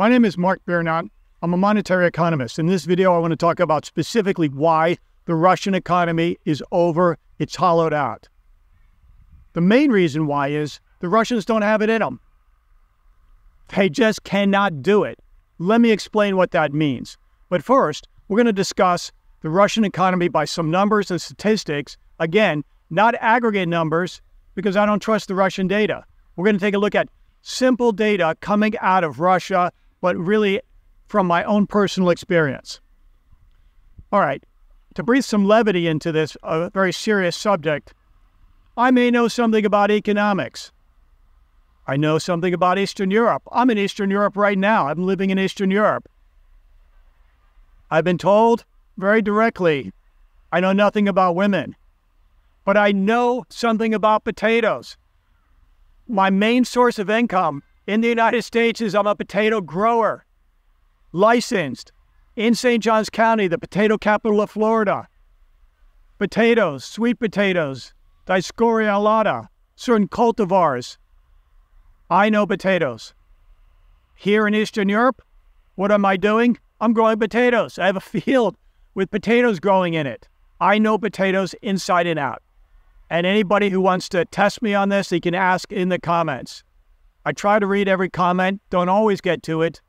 My name is Mark Biernat. I'm a monetary economist. In this video, I want to talk about specifically why the Russian economy is over, it's hollowed out. The main reason why is the Russians don't have it in them. They just cannot do it. Let me explain what that means. But first, we're going to discuss the Russian economy by some numbers and statistics. Again, not aggregate numbers, because I don't trust the Russian data. We're going to take a look at simple data coming out of Russia but really from my own personal experience. All right, to breathe some levity into this a very serious subject, I may know something about economics. I know something about Eastern Europe. I'm in Eastern Europe right now. I'm living in Eastern Europe. I've been told very directly I know nothing about women, but I know something about potatoes. My main source of income in the United States is I'm a potato grower, licensed in St. Johns County, the potato capital of Florida. Potatoes, sweet potatoes, Dioscorea alata, certain cultivars. I know potatoes. Here in Eastern Europe, what am I doing? I'm growing potatoes. I have a field with potatoes growing in it. I know potatoes inside and out. And anybody who wants to test me on this, they can ask in the comments. I try to read every comment, don't always get to it,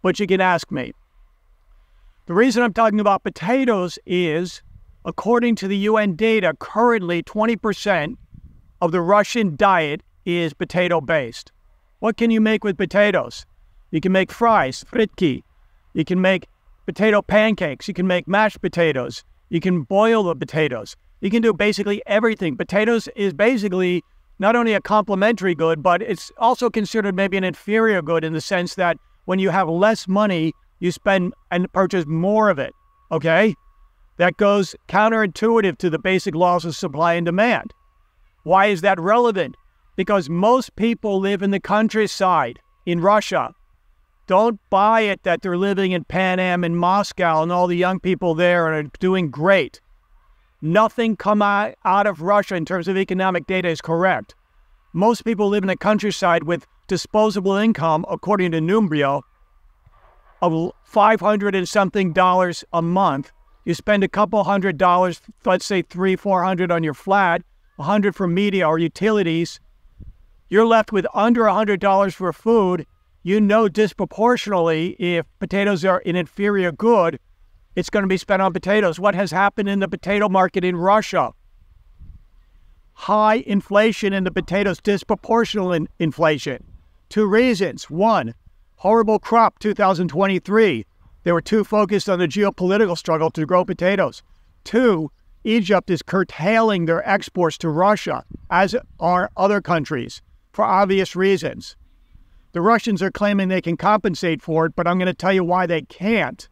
but you can ask me. The reason I'm talking about potatoes is, according to the UN data, currently 20% of the Russian diet is potato based. What can you make with potatoes? You can make fries, fritki. You can make potato pancakes. You can make mashed potatoes. You can boil the potatoes. You can do basically everything. Potatoes is basically not only a complementary good, but it's also considered maybe an inferior good in the sense that when you have less money, you spend and purchase more of it. Okay? That goes counterintuitive to the basic laws of supply and demand. Why is that relevant? Because most people live in the countryside in Russia. Don't buy it that they're living in Pan Am in Moscow and all the young people there are doing great. Nothing come out, of Russia in terms of economic data is correct. Most people live in the countryside with disposable income, according to Numbeo, of 500 and something dollars a month. You spend a couple hundred dollars, let's say three, four hundred on your flat, a hundred for media or utilities. You're left with under a hundred dollars for food. You know disproportionately if potatoes are an inferior good, it's going to be spent on potatoes. What has happened in the potato market in Russia? High inflation in the potatoes, disproportional in inflation. Two reasons. One, horrible crop 2023. They were too focused on the geopolitical struggle to grow potatoes. Two, Egypt is curtailing their exports to Russia, as are other countries, for obvious reasons. The Russians are claiming they can compensate for it, but I'm going to tell you why they can't.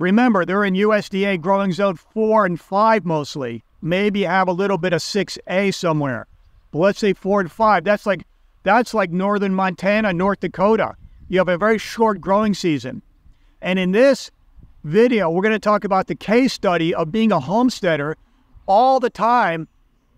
Remember, they're in USDA growing zone four and five mostly. Maybe have a little bit of 6A somewhere. But let's say four and five. That's like that's like northern Montana, North Dakota. You have a very short growing season. And in this video, we're going to talk about the case study of being a homesteader all the time,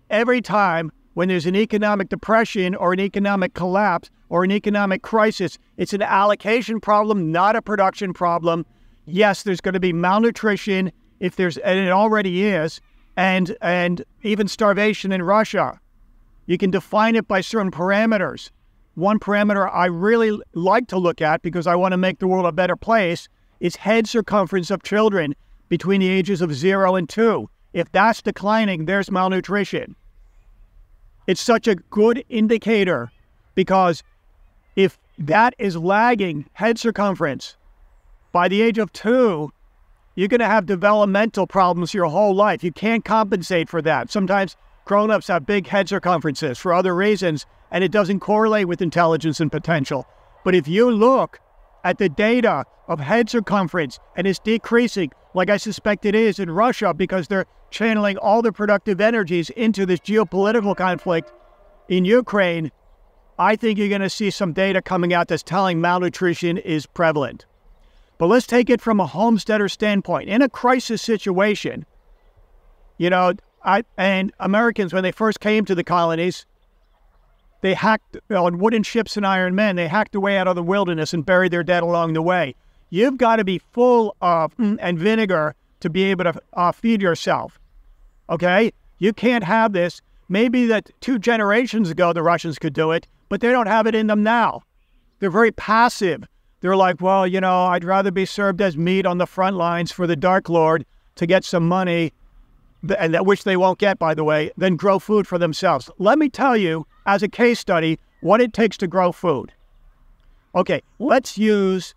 every time when there's an economic depression or an economic collapse or an economic crisis. It's an allocation problem, not a production problem yes, there's going to be malnutrition if there's, and it already is, and and even starvation in Russia. You can define it by certain parameters. One parameter I really like to look at because I want to make the world a better place is head circumference of children between the ages of zero and two. If that's declining, there's malnutrition. It's such a good indicator because if that is lagging head circumference, by the age of two, you're going to have developmental problems your whole life. You can't compensate for that. Sometimes grown ups have big head circumferences for other reasons, and it doesn't correlate with intelligence and potential. But if you look at the data of head circumference and it's decreasing, like I suspect it is in Russia because they're channeling all the productive energies into this geopolitical conflict in Ukraine, I think you're going to see some data coming out that's telling malnutrition is prevalent. But let's take it from a homesteader standpoint. In a crisis situation, you know, I and Americans when they first came to the colonies, They hacked on wooden ships and iron men. They hacked away out of the wilderness and buried their dead along the way. You've got to be full of mm, and vinegar to be able to uh, feed yourself. Okay? You can't have this. Maybe that two generations ago the Russians could do it, but they don't have it in them now. They're very passive. They're like, well, you know, I'd rather be served as meat on the front lines for the Dark Lord to get some money, and that which they won't get, by the way, than grow food for themselves. Let me tell you, as a case study, what it takes to grow food. Okay, let's use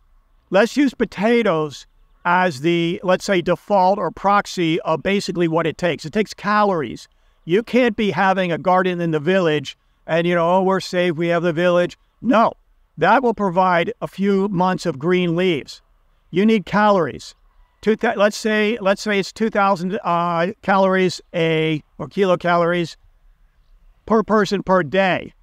let's use potatoes as the let's say default or proxy of basically what it takes. It takes calories. You can't be having a garden in the village and you know, oh, we're safe, we have the village. No, that will provide a few months of green leaves. You need calories. Two let's say let's say it's 2,000 uh, calories a or kilocalories per person per day.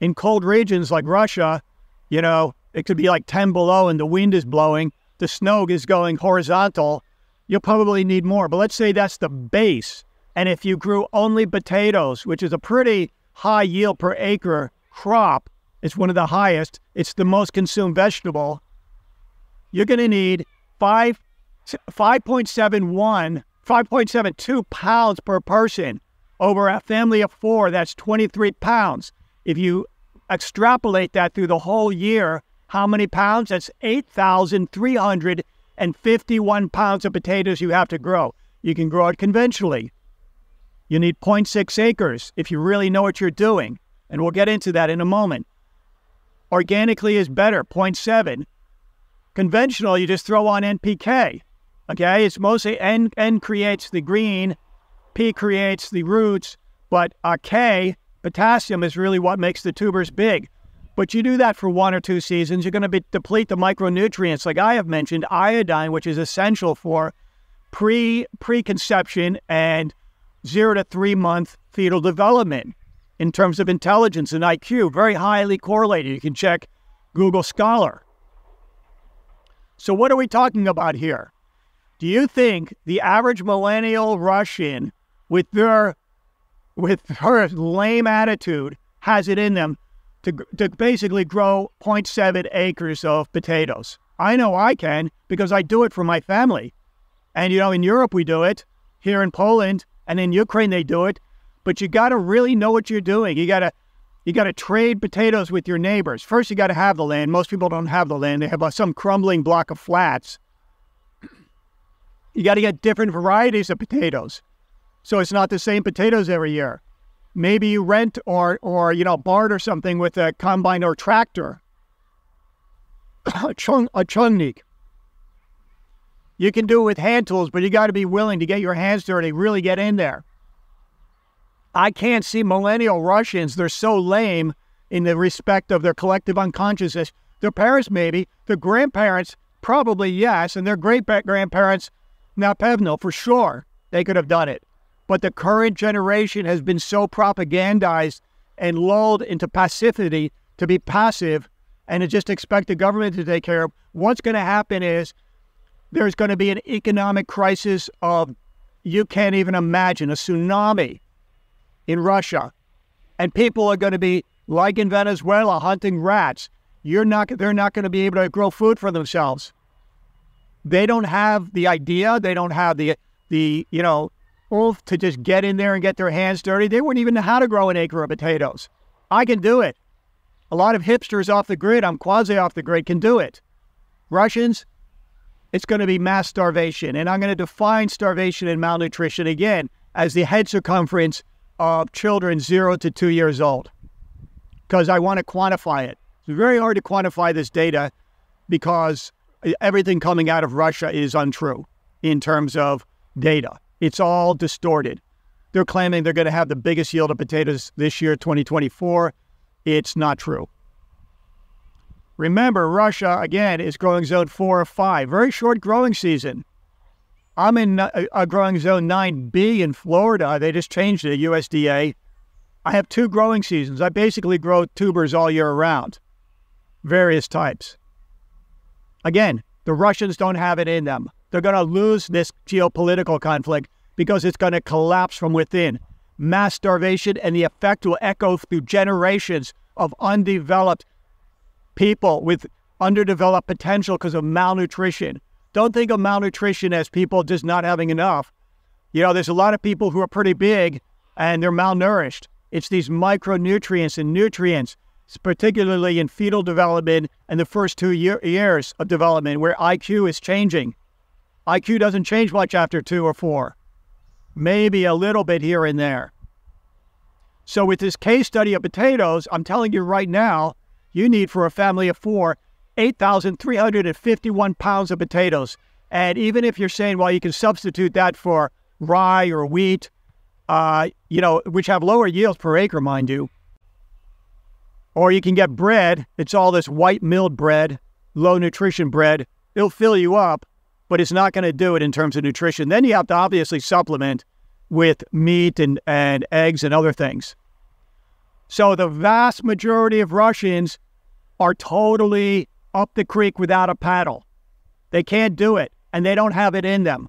In cold regions like Russia, you know, it could be like 10 below and the wind is blowing, the snow is going horizontal. You'll probably need more. But let's say that's the base. And if you grew only potatoes, which is a pretty high yield per acre crop, it's one of the highest. It's the most consumed vegetable. You're going to need five, 5.71, 5.72 pounds per person. Over a family of four, that's 23 pounds. If you extrapolate that through the whole year, how many pounds? That's 8,351 pounds of potatoes you have to grow. You can grow it conventionally. You need 0.6 acres if you really know what you're doing. And we'll get into that in a moment. Organically is better, 0.7. Conventional, you just throw on NPK. Okay, it's mostly N, N creates the green, P creates the roots, but uh, K, potassium, is really what makes the tubers big. But you do that for one or two seasons, you're going to be, deplete the micronutrients, like I have mentioned, iodine, which is essential for pre preconception and zero to three month fetal development in terms of intelligence and IQ, very highly correlated. You can check Google Scholar. So, what are we talking about here? Do you think the average millennial Russian, with their with her lame attitude, has it in them to, to basically grow 0.7 acres of potatoes? I know I can because I do it for my family. And you know, in Europe we do it. Here in Poland and in Ukraine they do it but you got to really know what you're doing. You got to you got to trade potatoes with your neighbors. First, you got to have the land. Most people don't have the land. They have uh, some crumbling block of flats. You got to get different varieties of potatoes. So it's not the same potatoes every year. Maybe you rent or or you know barter something with a combine or tractor. a chung a chungnik. You can do it with hand tools, but you got to be willing to get your hands dirty, really get in there. I can't see millennial Russians. They're so lame in the respect of their collective unconsciousness. Their parents, maybe. Their grandparents, probably yes. And their great grandparents, napevno, for sure, they could have done it. But the current generation has been so propagandized and lulled into passivity to be passive and to just expect the government to take care of. What's going to happen is there's going to be an economic crisis of you can't even imagine a tsunami in Russia, and people are going to be like in Venezuela hunting rats. You're not. They're not going to be able to grow food for themselves. They don't have the idea. They don't have the the you know oof to just get in there and get their hands dirty. They wouldn't even know how to grow an acre of potatoes. I can do it. A lot of hipsters off the grid, I'm quasi off the grid, can do it. Russians, it's going to be mass starvation. And I'm going to define starvation and malnutrition again as the head circumference of children zero to two years old because I want to quantify it. It's very hard to quantify this data because everything coming out of Russia is untrue in terms of data. It's all distorted. They're claiming they're going to have the biggest yield of potatoes this year, 2024. It's not true. Remember, Russia, again, is growing zone four or five. Very short growing season. I'm in uh, a, a growing zone 9B in Florida. They just changed it, USDA. I have two growing seasons. I basically grow tubers all year round, various types. Again, the Russians don't have it in them. They're going to lose this geopolitical conflict because it's going to collapse from within. Mass starvation and the effect will echo through generations of undeveloped people with underdeveloped potential because of malnutrition. Don't think of malnutrition as people just not having enough. You know, there's a lot of people who are pretty big and they're malnourished. It's these micronutrients and nutrients, particularly in fetal development and the first two year, years of development where IQ is changing. IQ doesn't change much after two or four, maybe a little bit here and there. So, with this case study of potatoes, I'm telling you right now, you need for a family of four 8,351 pounds of potatoes. And even if you're saying, well, you can substitute that for rye or wheat, uh, you know, which have lower yields per acre, mind you, or you can get bread. It's all this white milled bread, low nutrition bread. It'll fill you up, but it's not going to do it in terms of nutrition. Then you have to obviously supplement with meat and, and eggs and other things. So the vast majority of Russians are totally up the creek without a paddle. They can't do it, and they don't have it in them.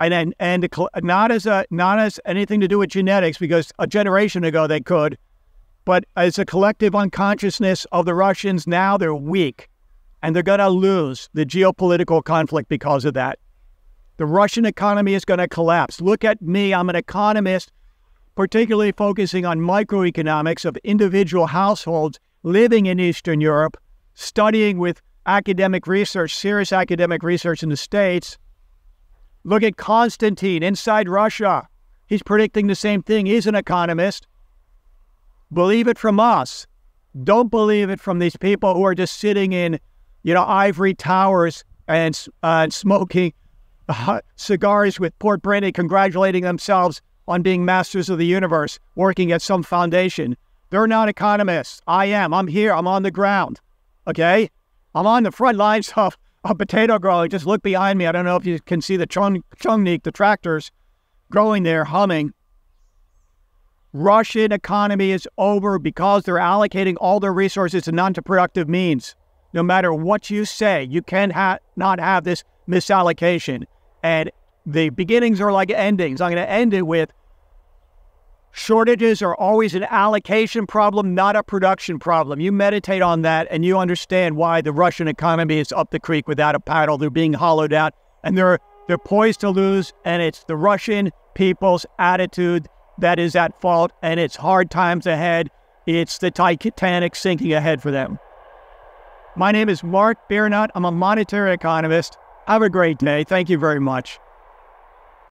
And and, and not as a not as anything to do with genetics, because a generation ago they could, but as a collective unconsciousness of the Russians, now they're weak, and they're going to lose the geopolitical conflict because of that. The Russian economy is going to collapse. Look at me; I'm an economist, particularly focusing on microeconomics of individual households living in Eastern Europe studying with academic research, serious academic research in the States. Look at Konstantin inside Russia. He's predicting the same thing. He's an economist. Believe it from us. Don't believe it from these people who are just sitting in, you know, ivory towers and, uh, smoking uh, cigars with port brandy, congratulating themselves on being masters of the universe, working at some foundation. They're not economists. I am. I'm here. I'm on the ground. Okay? I'm on the front lines of, of potato growing. Just look behind me. I don't know if you can see the chung, chungnik, the tractors growing there, humming. Russian economy is over because they're allocating all their resources to non-productive means. No matter what you say, you cannot not have this misallocation. And the beginnings are like endings. I'm going to end it with Shortages are always an allocation problem, not a production problem. You meditate on that and you understand why the Russian economy is up the creek without a paddle. They're being hollowed out and they're they're poised to lose and it's the Russian people's attitude that is at fault and it's hard times ahead. It's the Titanic sinking ahead for them. My name is Mark Biernat. I'm a monetary economist. Have a great day. Thank you very much.